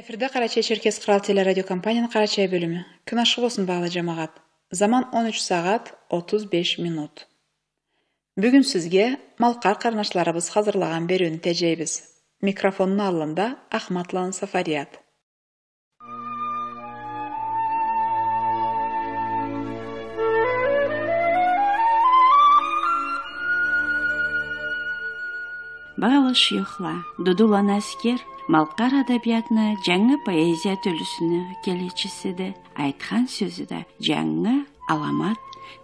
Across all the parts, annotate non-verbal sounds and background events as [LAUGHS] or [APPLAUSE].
эфирде кара чай черкес кырал телерадио компаниянын кара чай бөлүмү күн ашык болсун жамагат заман он үч саат отуз беш минут. Бүгүн сизге малкар карындаштарыбыз азырлаган берүүнү тежейбиз микрофондун алдында ахматлан сафарият баалы шүйөхла дудулан аскер малкар адабиятына жаңы поэзия төлүсүнө келечиси айткан сөзү да жаңы аламат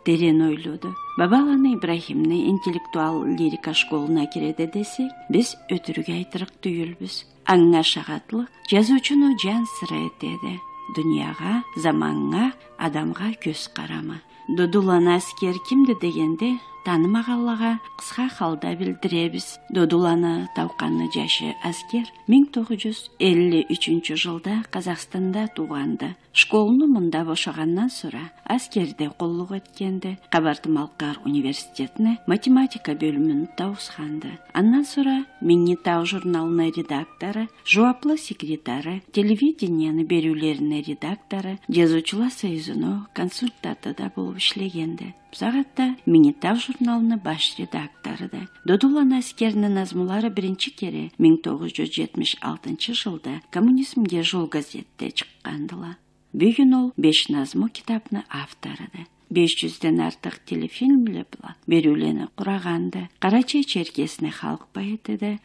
терең ойлоду бабаланы ибрахимни интеллектуал лирика школуна киреде десек биз өтүрүгө айтырык түйүлбүз аңа шагатлык жазуучуну жан сыра этеди дүйнөгө заманга адамга көз карама додулан аскер кимди дегенде таанымаганларга кыска калда билдиребиз додуланы тапканы жашы аскер миң тогуз жүз элүү үчүнчү жылда казакстанда тууганды школуну мында бошогандан sonra аскерде коллук эткенди кабарты малкар университетине математика бөлүмүн табышканды андан sonra меңнитау журналынын редактору жубаплы секретары телевидениянын берүүлеринин редактору жазуучулар союзунун консультанты да болуп иштегенди сағатта минитав журналыны баш редакторыды. Додулан әскерінің назмулары бірінші кере 1976 жылда коммунизмге жол газетте чыққандыла. Бүгін ол 5 назму китапны авторыды. 500-ден артық телефильмлер берулені құрағанды. Қарачай черкесіне халық поэті де,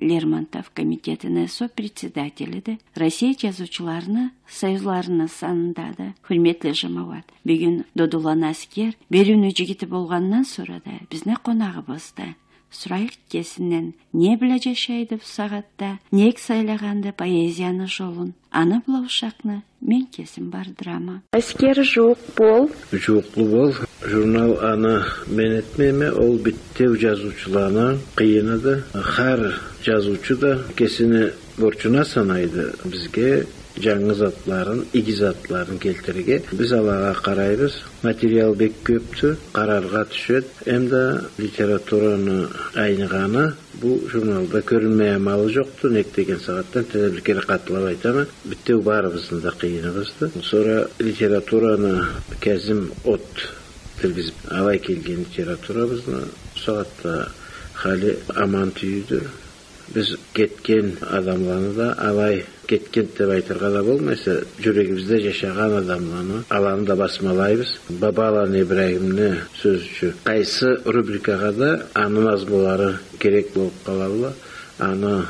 Лермонтов комитетіні сопредседателі де, Росей жазучыларыны, союзларыны санындады. Хүрметлі жымауат. Бүгін додулан әскер беруіні жігіті болғаннан сұрады, бізіне қонағы бұсты да сурайык кесинен не биле жашайды бул сагатта ниек сайлаганды поэзиянын жолун аны булаушакны мен кесим бардырама аскер жуук бол. Жууклуу бол. Журнал аны мен этмейме ол биттеу жазуучуларнын кыйыны да ар жазуучу да кесини борчуна санайды бизге жаңы затларын иги затларын келтирге биз алага карайбыз материал бек көптү карарга түшөт эмда литератураны айныганы бул журналда көрүнмөй амалы сагаттан тээ бир кere катталап айтамын. Бүттеу баарыбыздын да кыйыныбызды sonra литератураны кезим от киргизип алай келген литературабызды сагатта хали аман түйүүдө биз кеткен адамларны да алай кеткен деп айтырга да болмойсо жүрөгүбүздө жашаган адамдарды аланы да басмалайбыз бабалан ибрагимдин сөзүчө кайсы рубрикага да анын азмулары керек болуп калабы аны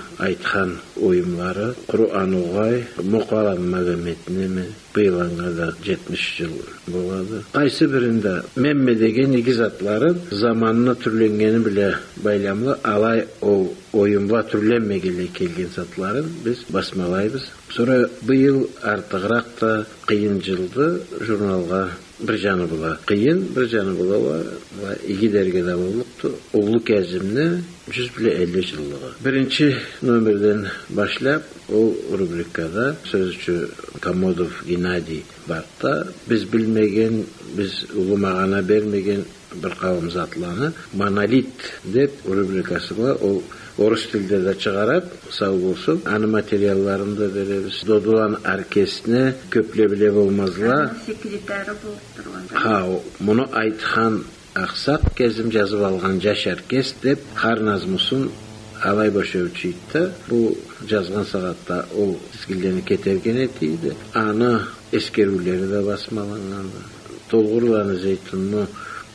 уюмлары куран угай мукалан магометин эми быйыл аңа да жетимиш жыл болду кайсы биринде мемме деген игиз атларын заманына түрленгени биле байламлы алай ол түрленмегеле келген затларын биз басмалайбыз sonra быйыл артыгыраак да кыйын жылды журналга бир жаны була кыйын бир жаны була игидерге да болупту улуу кезимне жүз биле элүү жылдыгы биринчи номерден башлап ол рубрикада сөзчү комодов геннадий бар да биз билмеген биз улуу маана бермеген бир калым затланы монолит деп рубрикасы бар ол орыс тилде да чыгарат сау болсун анын материалдарын да беребиз додулан оркестрине көп эле биле болмазла секретары болуп турган ha муну айткан аксак кезим жазып алган жаш оркестр деп харназмусун алай бошевичийт да бул жазган сагатта ол тизгинденип кете берген этийди аны эскерүүлери да басмаланган толгур аны зейтунну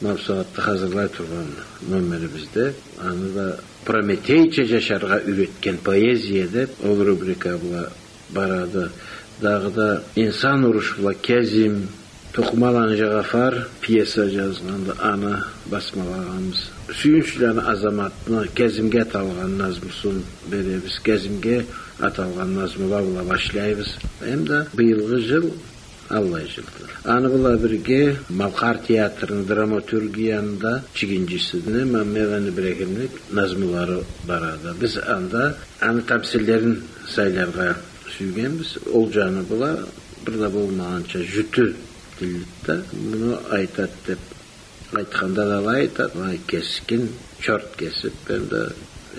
мына сагатта азырлай турган номерибизде аны да прометейче жашарга үйрөткөн поэзия деп ол рубрика була барады дагы да инсан уруш була кезим тукмалан жагафар пьеса жазганда аны басмалаганбыз сүйүнчүлөр азаматны кезимге аталган назмусун беребиз кезимге аталган назмула була башлайбыз эмда быйылгы жыл аллай жылды аны була бирге малкар театрынын драматургиянда чигинчисине маммевани ибрагимдин назмулары барады биз анда аны тамсилдерин сайларга сүйгөнбүз ол жаны була бир да болмаганча жүтү тилдит да муну айтат деп айтканда да алай айтат алай кескин черт кесип эмда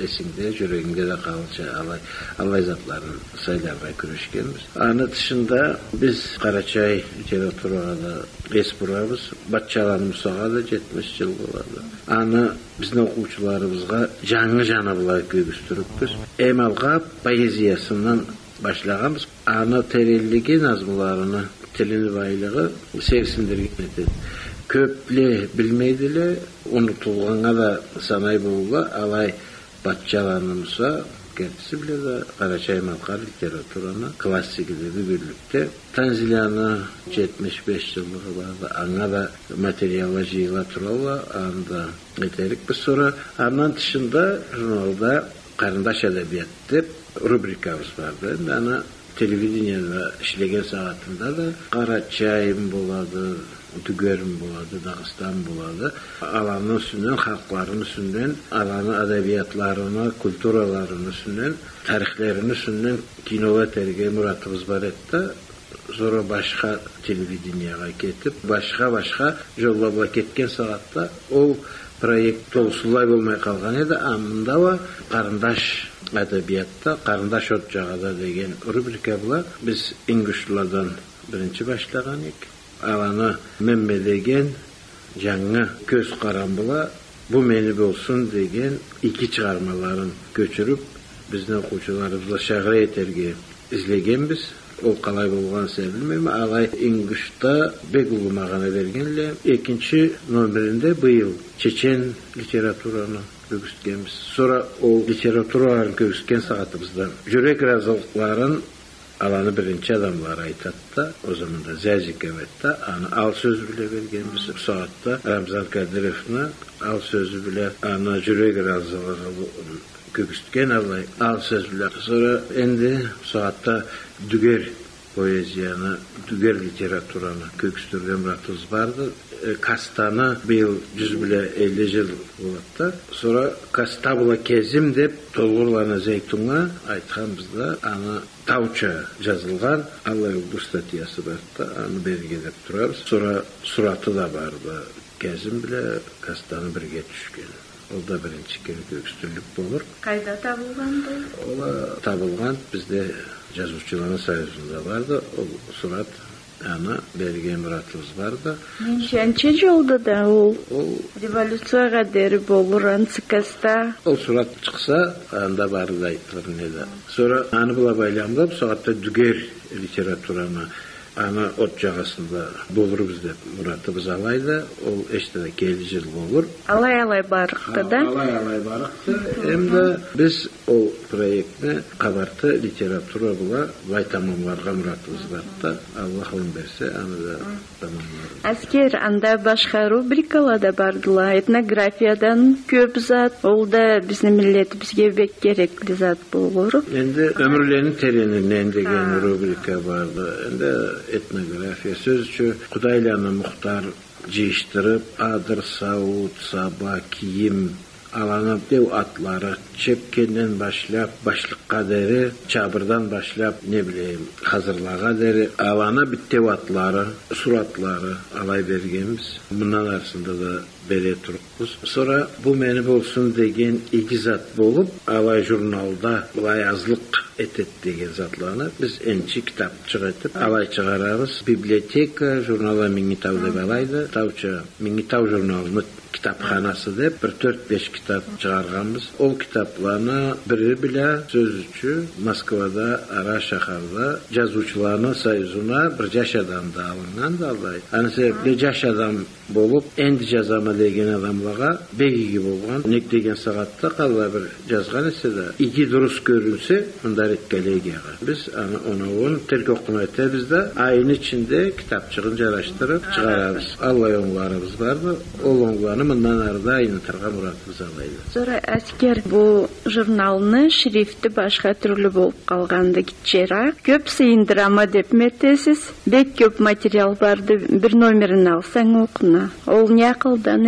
эсиңде жүрөгүңдө да калчу алай алай затларын сайларга күрөшкөнбүз аны тышында биз кара чай литературага да эс бурабыз батчалан мусага да жетимиш жыл болду аны биздин окуучуларыбызга жаңы жана булай күйгүздүрүппүз эми алга поэзиясынан башлаганбыз аны тереңдиги назмуларыны тилини байлыгы сексиндирген этет көп эле билмейди эле унутулганга да санай болула алай батчаланымса кетиси биле да кара чай малкар литератураны классиги деп бүгүрлүктө танзилияны жетимиш беш жылдыгы бар аңа да материалы жыйыла туралы аны да этерикпиз sonra андан тышында журналда телевидениеда иштеген саатында да кара чайым болду түгөрүм болду дагыстан болду аланын үстүнөн халклардын үстүнөн аланын адабиятларыны культураларынын үстүнөн тарихлеринин үстүнөн киного терге бар эди да sonra башка телевиденияга кетип башка башка жолдорго кеткен саатта ол проект толусулай болмой калган эди андабы карындаш адабиятта карындаш от жагада деген рубрика була биз ингушлардан биринчи башлаган эки аланы мемме деген жаңы көз карамбыла бу мени болсун деген эки чыгармаларын көчүрүп биздин окуучуларыбызга шагыра этерге излегенбиз ол калай болгонун билбейм алай ингушта бек улуу берген эле экинчи номеринде быйыл чечен литератураны көгүзткенбиз sonra ол литератураларын көгүзткөн саатыбызда жүрөк ыраазылыкларын аланы биринчи адамдар айтат да о да аны ал сөз биле бергенбиз саатта рамзан кадыровну ал сөзү биле аны жүрөк ыраазылыгын көгүзткөн алай ал сөз биле sonra энди саатта дүгер поэзияны дүгер литератураны көгүстүргөн уратыбыз барды кастаны быйыл жүз биле элүү жыл болот да sonra каста була кезим деп толгурлана зейтунга айтканбыз да аны тауча жазылган алай бул статьясы бар да аны берге деп турабыз sonra сураты да бар да кезим биле кастаны бирге түшкөн ол да биринчи көгүстүрлүк болор кайда табылган бул табылган бизде жазуучулардын союзунда бар да ол сурат аны берген мұратыбыз бар да неченчи жылда да ол ол революцияга дери болур антикаста ол сурат чыкса анда баары да айтылыр эмне sonra аны була байландырып сагатта дүгер литератураны аны от жагасында болурбуз деп муратыбыз алайда ол эчтеде келі жыл болур алай алай барыкты да. алай алай барыкты эмди биз ол проектни кабарты литература була бай тамамларга муратыбыз бар да аллах оң берсе аны да тамамларбыз аскер анда башка рубрикалар да бардыла этнографиядан көп зат. Ол да биздин милдетибизге бек керектүү зат болор энди өмүрлөрдүн тереңинен деген рубрика барды энди etnografiya sözçü Kudaylanı muhtar ciştirip adır savut saba kiyim alana dev atları çepkenden başlap başlıkka deri çabırdan başlap ne bileyim hazırlağa deri alana bittev atları suratları alay bergemiz bundan arasında da туруппуз sonra бул мени болсун деген эки зат болуп алай журналда былай азлык этет деген затланы биз энчи китап чыгартып алай чыгарабыз библиотека журналы миңитау деп алайды тауча миңитау журналынын китапханасы деп бир төрт беш китап чыгарганбыз ол китапларны бири биле сөзүчү москвада ара шаарда жазуучулардын союзуна бир жаш адамды алынган да алай аны себепле жаш адам болуп энди жазама деген адамларга бегиги болгон ник деген сагатта калла бир жазган эсе да иги мындай эт коллегияга биз аны оногун теркөккөн этебиз да айдын ичинде китапчыгын жараштырып чыгарабыз алла оңуларыбыз барбы ол оңуларны мындан ары да айнытырга муратыбыз алайлы sonra аскер бул журналны шрифти башка түрлүү болуп калганды кичээраак көп сыйындырама деп метесиз бек көп материал барды бир номерин алсаң окуна ол не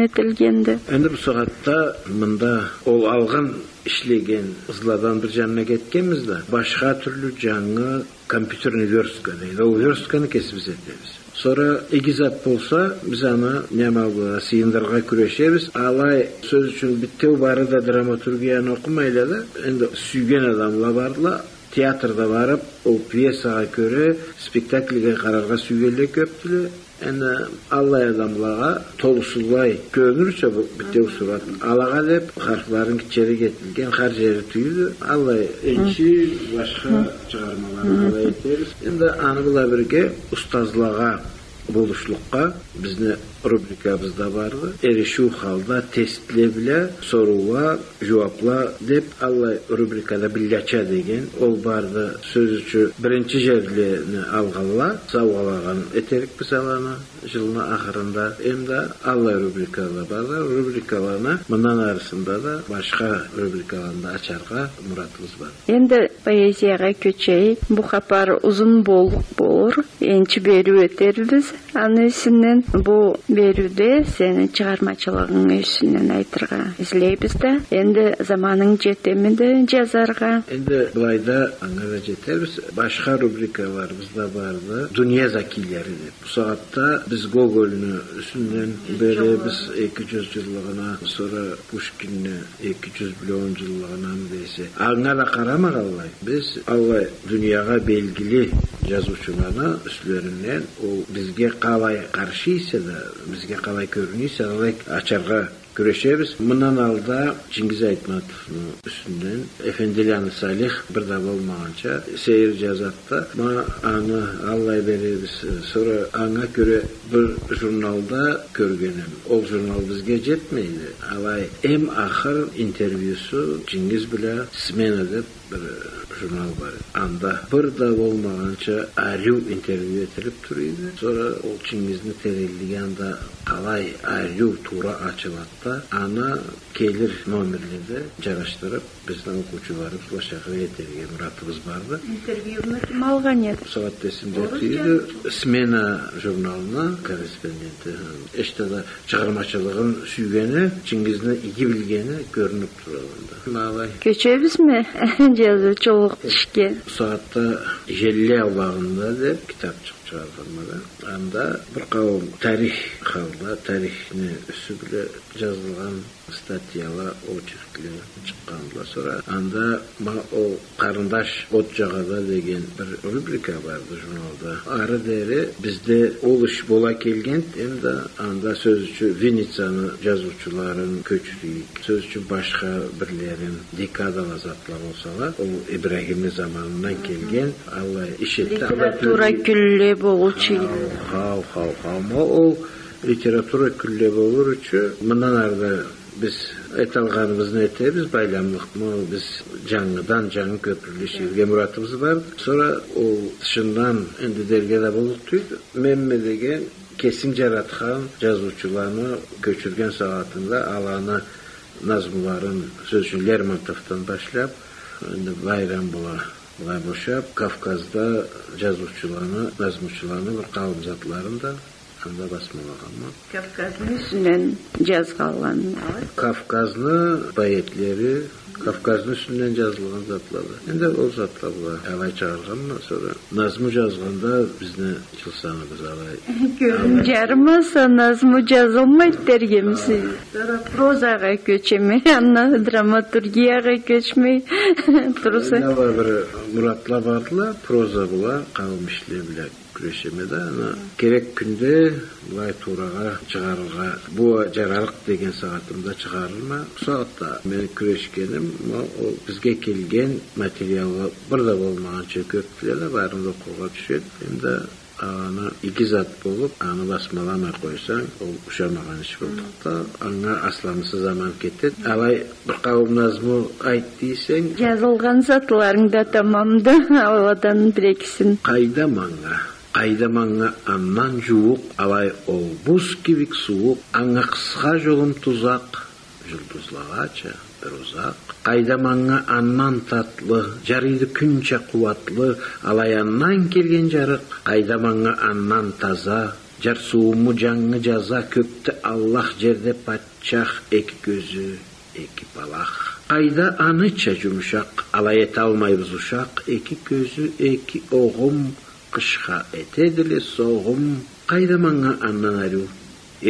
этилгенди Енді бұл сағатта мында ол алған ішлеген ызладан бір жанына кеткенбіз да башқа түрлі жаңы компьютерный верстка дейді ол верстканы кесіп етеміз Sonra egizat болса, biz аны немалбы сыйындырга күрөшөбүз. Алай сөз үчүн биттеу бары да драматургияны окумайлы да, енді сүйген адамла бардыла, театрда барып, ол пьесаға көрө, спектакльге карарга сүйгенлер көптүлө. Әні Аллай адамлаға толысулай көрінірсе бұл біттеу сурат. Алаға деп харфларын кичері кетілген, хар жері түйілді. Аллай энчи башқа шығармаларын қалай етеріз. Енді аны бұла бірге ұстазлаға болушылыққа рубрикабызда барды. Эрешүү халда тестле биле сорууга жоопла деп алла рубрикада биляча деген ол барды сөзүчү биринчи жерлени алганла сабгалаган этерикпиз аланы жылдын акырында эмди алла рубрикада барды рубрикаларны мындан арысында да башка рубрикаларды ачарга муратыбыз бар Енді поэзияға көчейік. Бұл хабар ұзын болук болор. Энчи берүү этербиз. Аны үсүнөн бұл берүүдө сенин чыгармачылыгың үсүнөн айтырга излейбиз да. Енді заманың жетемиде жазарга. Енді былайда аңара жетербіз. Башқа рубрикаларыбызда барды. Дүния закилері деп. Бұл сағатта біз Гогольны үсінен бері біз 200 жыллығына, sonra Пушкинні 200 миллион жыллығына десе. Аңара қарамағалай. Біз Аллай дүнияға белгілі жазушыларны үстлерінен ол бізге қалай қаршы ise да, бізге қалай көрінесе, қалай ачарға күрөшөбүз мындан алда чыңгиз айтматовдун үстүнөн эфендилианы салих бир да болмаганча сейир жазат да ма аны аллай беребиз sonra аңа бир журналда көргөнүм ол журнал бизге жетмейди алай эм акыр интервьюсу чыңгиз биле смена деп журнал бар анда бир да болмаганча арю интервью этилип туруйду sonra ол чыңгизди терелдигенде қалай арю туура ачылат да аны келир номерлерде жараштырып биздин окуучуларыбыз ошого этерге муратыбыз барды Интервьюны ким алган еді? сабат эсимде түйүдү смена журналына корреспонденти эчтада чыгармачылыгын сүйгени чыңгизди ийи билгени көрүнүп турат анда алай Көчөбүзмү жазуучулук ишке? саатта желле абагында деп китап чыгып чыгарганмада анда бир кабыл тарих халда тарихни үсү биле жазылган статьялар очерклер чыккандылар sonra анда ол карындаш от жагада деген бир рубрика барды журналда. Ары дери бизде ол иш бола келген эмди анда сөзүчү винницаны жазуучуларын көчүрүйүк сөзүчү башка бирлерин декадалар затлар болсалар ол ибрагими заманынан келген. Алла Литература болчу. хау хау хау ма ол литература күлле болор үчү мындан арда биз айта алганыбызды этебиз байламдыкмы биз жаңыдан жаңы көпүрлөшүүгө муратыбыз бар sonra ол тышындан энди дерге да болуктуйт мемме деген кесиң жараткан жазуучуларны көчүргөн саатында ал аны назмуларын сөз үчүн лермонтовдон башлап Və bu şəb Qafqazda cəzuvçularını, məzmurçularını və qavm zatlarını da Kafkazlı üstünden caz kalgan. Kafkazlı bayetleri Kafkazın üstünden yazılan zatlarla. Hem o zatlarla alay çağırganla sonra Nazmı yazganda biz ne çılsanımız alay. [LAUGHS] Görüncermezse Nazmı yazılmaydı dergimizi. Sonra prozağa göçemi, [LAUGHS] anna dramaturgiyağa göçmeyi tursa. [LAUGHS] Ne var bir Murat'la vardılar, proza bula kalmışlığı bile. Күрөшеме да ана керек күндө былай туурага чыгарылга бу жаралык деген саатымда чыгарылма саатта мен күрөшкеним ол бизге келген материал бир да болмаганча көп эле баарын окууга түшөт эми аны эки зат болуп аны басмаламай койсоң ол ушамаган иш болдук да аңа асламысы заман кетет алай бир кабыл назму айт дейсең Жазылган затларың да тамамда, [LAUGHS] аладан бир экисин. Кайда маңга аннан жуук алай ол буз кибик суук аңа тузак жулдузлагача бир узак кайда маңга аннан татлы жарыйды күнче кубатлы алай аннан келген жарык. Кайда маңга аннан таза жар сууму жаңы жаза көктө аллах жерде патчах эки көзү эки балах. Кайда аныча жумшак алай эте алмайбыз ушак эки көзү эки огум кышка этеди эле согум кайда маңа андан аруу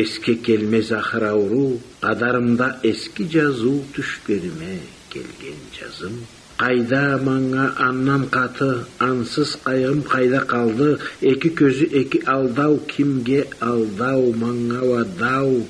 эске келмес ахыр ауруу кадарымда эски жазуу түштериме келген жазым кайда маңа аннан каты ансыз кайгым кайда калды эки көзү эки алдау кимге алдау маңа дау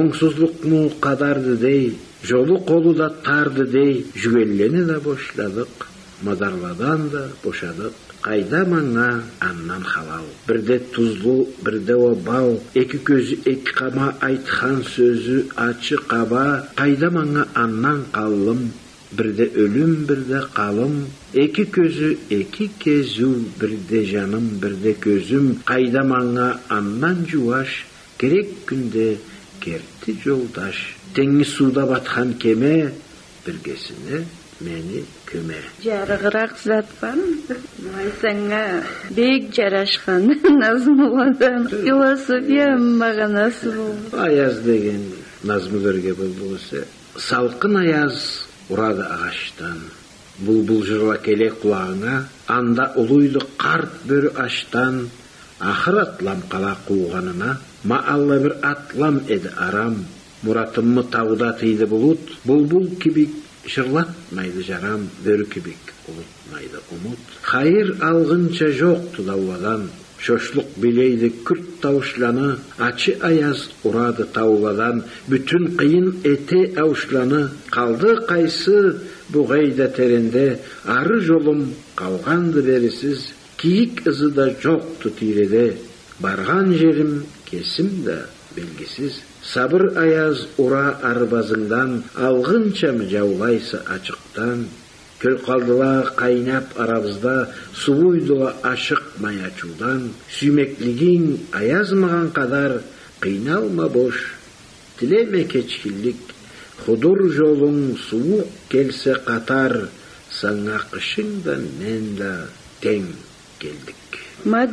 оңсуздукму кадарды дей жолу колу да тарды дей жүгеллени да бошладык мадарладан да бошадык кайда маңа аннан халал. Бирде тузлуу бирде обал. Эки көзү эки кама айткан сөзү ачы каба кайда маңа аннан калым бирде өлүм бирде калым эки көзү эки кезүү бирде жаным бирде көзүм кайда маңа аннан жубаш керек күндө керти жолдаш. Теңиз сууда баткан кеме. Биргесине мени көме жарыгыраак зат барбы майсаңга бек жарашкан назмулардан философия маганасы болуп аяз деген назмүлөргө болду болсо салкын аяз урады агачтан булбул жырла келе кулагыңа анда улуйду карт бөрү аштан ахыр атлам кала кууганына маалла бир атлам эди арам мұратыммы тауда тыйды бұлут бұлбұл кибик Şırlatmaydı caram, börükübik unutmaydı umut. Hayır algınça yoktu davvadan, Şoşluk bileydi kürt tavuşlanı, açı ayaz uradı tavvadan, bütün kıyın eti avuşlanı, kaldı kaysı bu gayda terinde, arı yolum kalgandı berisiz, kiyik ızı da yoktu tirede, bargan yerim kesim de белгісіз сабыр аяз ура арбазыңдан алғыншамы жаулайсы ачықтан көл қалдыла қайнап арабызда суойдыла ашық май ачудан сүймеклигиң аяз маған қадар қиналма бош тілеме кечкілік худур жолың суық келсе қатар саңа қышың да мен да тең келдік ма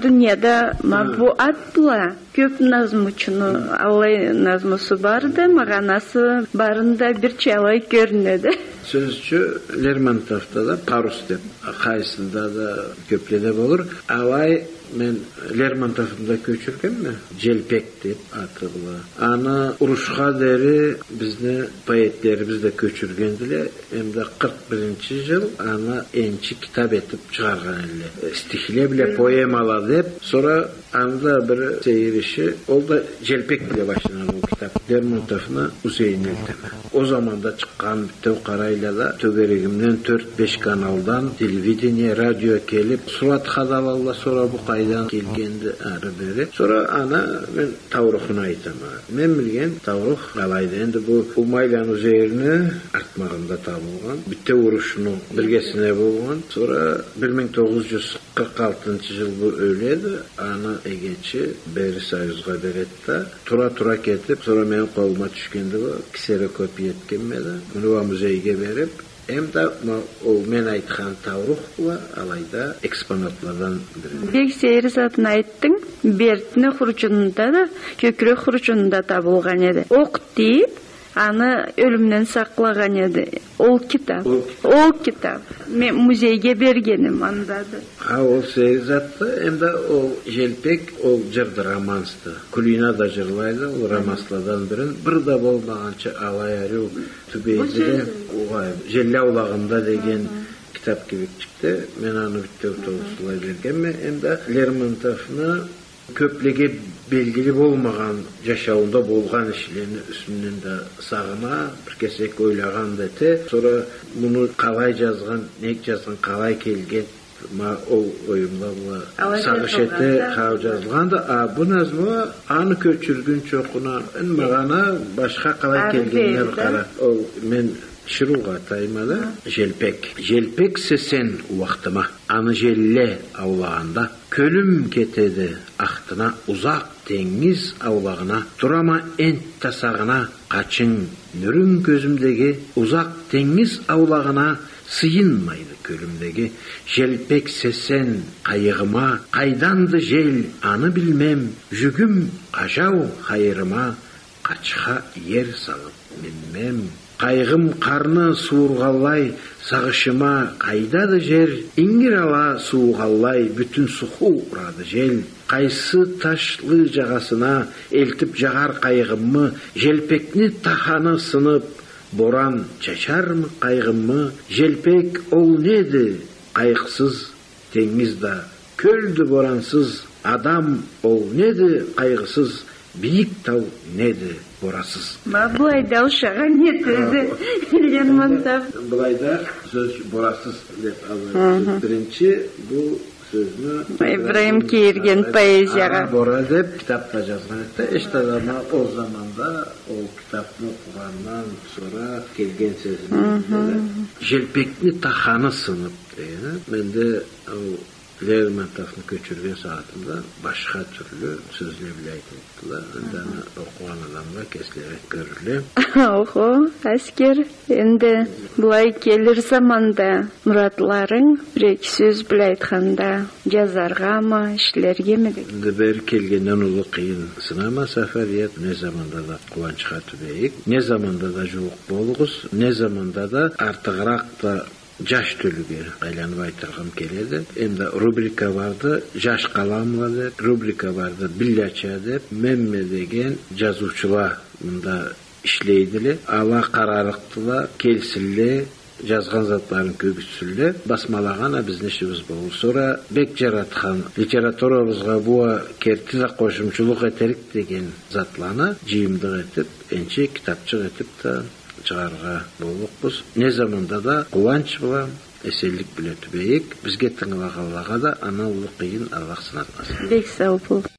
мабуат була көп назм учуну алай назмусу бар да маганасы барында бирчи алай көрүнөдү сөзчү лермонтовдо да парус деп кайсында да көплөдө болор алай мен лермонтовду да көчүргөнмү желпек деп аты була аны урушка дери бизди поэттерибиз да көчүргөн деле эмди кырк биринчи жыл аны энчи китап этип чыгарган эле стихиле биле поэмалар деп sonra анда бир сейириши ол да желпек биле баштаган бул китап лермонтовна усейин элтеме о заманда чыккан бүттөу карайла да төгерегимден төрт беш каналдан телевидение радио келип сурат кадалала sonra бу кайдан келгенди ары бери sonra ана мен таврухун айтам мен билген таврух калайды энди бул умайлянуу жерине артмагында табылган бүттөу урушунун биргесине болгон sonra бир миң тогуз жүз кырк алтынчы жыл бул өлөдү аны эгечи бери союзга берет да тура тура кетип колума түшкенде бул ксерокопия эткенме да муну музейге берип эмда ол мен айткан таврух була алайда экспонатлардан бири бек сейир затын айттың бертіне хурчунунда да көкүрөк хурчунунда табылган эди ок тийип аны өлүмдөн саклаган эди ол китап. Ол китап. Мен музейге бергеним анда да а ол сегиз затты. Эмда ол желпек ол жырды романсты. Кулина да жырлайды ол романслардан бирин бир да болмаганча алай аруу түбейдиде желле аулагында деген китап кебек чыкты мен аны бүттөп тогузулай бергенмин эмда лермонтовну көплеге белгili болмаған жашауында болған ишlerini үстүнөн да сагына бир кесек ойлогон дете sonra муну калай жазган неге жазган калай келген ол оюмда була. Сагыш эте калып жазылган да а бу назма аны көчүргөн чокуна магана башка калай келгенин кара ол мен шыруға таймада желпек. Желпек сесен уақытыма аны желле аулағанда көлім кетеді ақтына ұзақ теңіз аулағына тұрама ент тасағына қачың нүрің көзімдегі ұзақ теңіз аулағына сыйынмайды көлүмдеги желпек сесен кайыгыма кайданды жел аны билмем жүгүм ажау хайырыма качка ер салып минмем кайгым карны суургаллай сагышыма кайдады жер. Иңир ала суугаллай бүтүн суху урады жел. Кайсы ташлы жагасына элтип жагар кайгыммы желпекни таханы сынып боран чачармы кайгыммы желпек ол неди кайгысыз деңиз да көлдү борансыз адам ол неди кайгысыз биік тау неді борасыз. Былай даушаға не сөзі лермонтов былайда сөз борасыз деп бірінші бұл ибраим киирген поэзияға бора деп кітапта жазған еді эштадама ол заманда ол кітаптың оқығаннан sonra келген сөзін желпекни таханы лермонтовны көчүрген саатында башка түрлүү сөзлөр айтылыптыла анда аны окуган адамга кесилерек көрүлө охо аскер энди былай келер заманда муратларың бир эки сөз менен айтканда жазаргамы иштелергеби деп энди бери келгенден улуу кыйын сынама сафарият не заманда да кубанычка түбейик не заманда жаш төлүгө айланып айтыргым келеді эми рубрика барды жаш каламга деп рубрика барды билляча деп мемме деген жазуучула мында иштейди эле ала карарыктыла эле жазган заттарын көгүтсүн эле басмалаган биздин ишибиз болду sonra бек жараткан литературабызга буга керти да кошумчулук этерик деген затланы жыйымдык этип энчи китапчык этип да чыгарга болмокпуз. Не заманда да кубанч булам эсенлик биле түбейик. Бизге тыңлаганларга да ана улуу кыйын аллах сынатмасын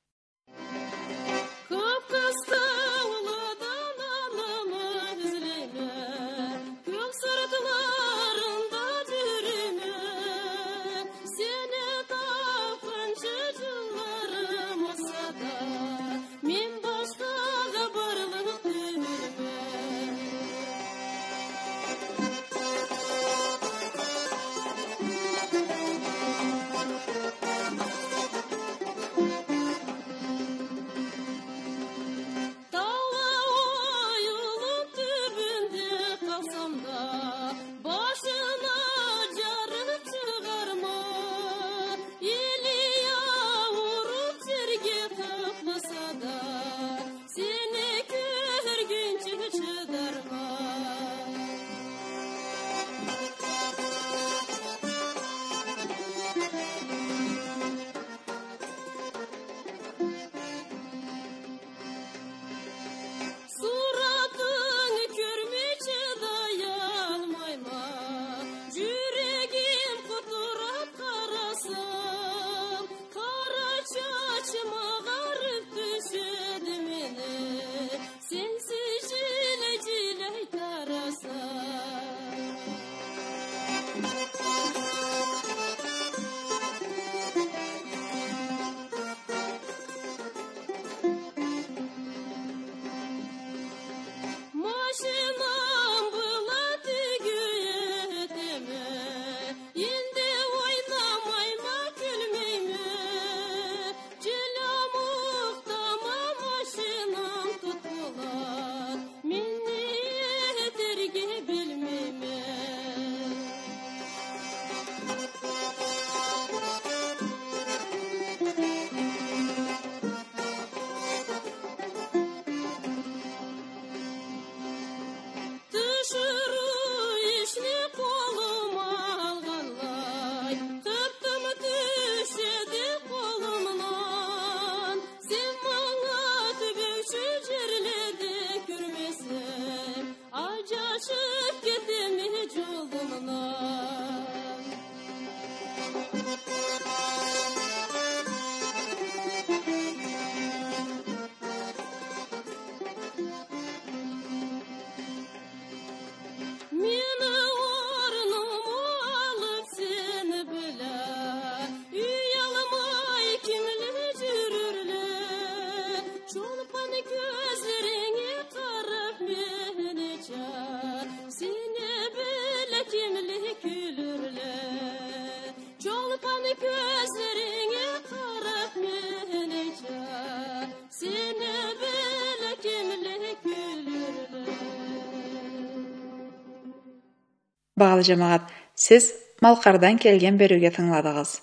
баалы жамаат сиз малкардан келген берүүгө тыңладыңыз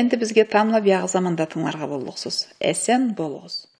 энди бизге тамла биягы заманда тыңларга болдуксуз эсен болуңуз